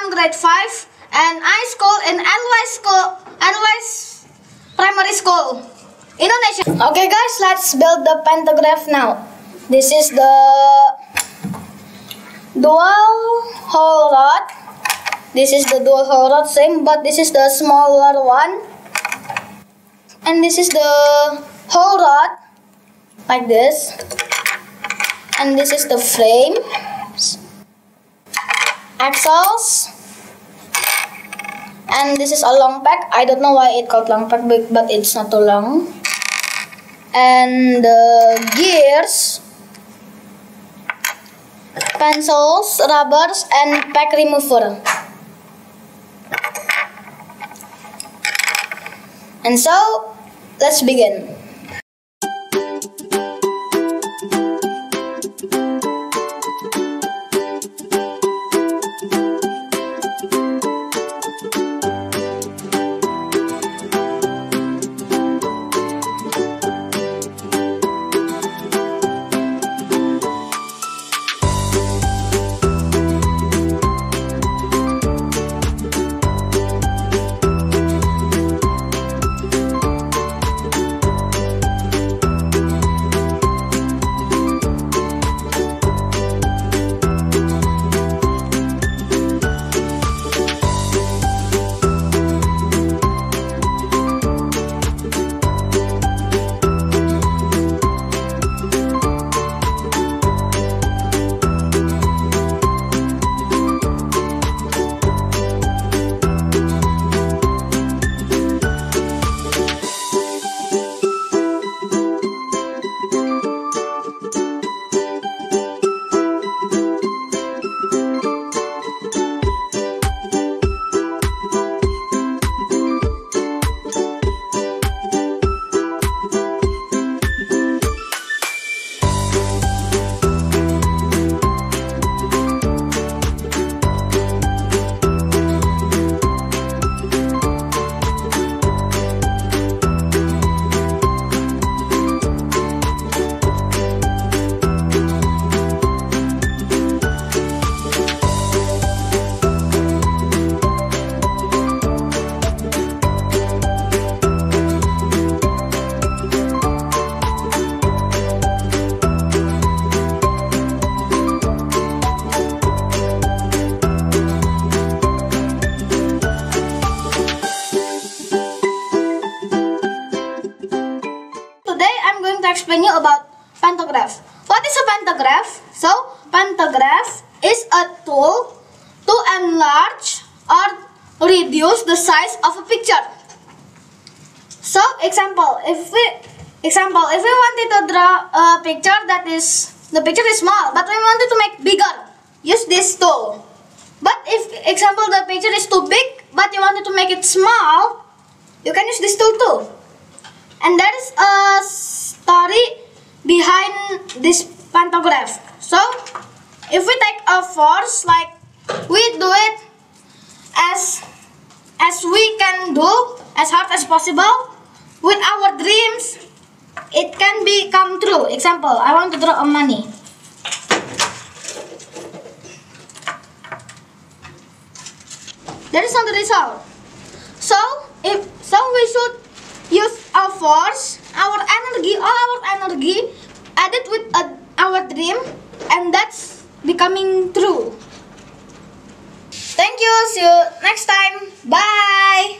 from grade 5 and I school in Edelweiss School, Edelweiss Primary School, Indonesia. Okay guys, let's build the pantograph now. This is the dual hole rod. This is the dual hole rod same but this is the smaller one. And this is the hole rod like this. And this is the frame axles and this is a long pack. I don't know why it called long pack but it's not too long. And the gears. Pencils rubbers and pack remover. And so let's begin explain you about pantograph. What is a pantograph? So, pantograph is a tool to enlarge or reduce the size of a picture. So, example, if we example, if we wanted to draw a picture that is the picture is small, but we wanted to make bigger, use this tool. But if example the picture is too big, but you wanted to make it small, you can use this tool too. And that is a story behind this pantograph. So, if we take a force like we do it as as we can do as hard as possible with our dreams it can become true. Example i want to draw a money. That is not the result. So if so we should use our force our energy, all our energy added with uh, our dream and that's through. Thank you. See you next time. Bye.